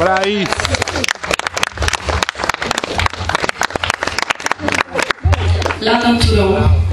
Para isso. La natura.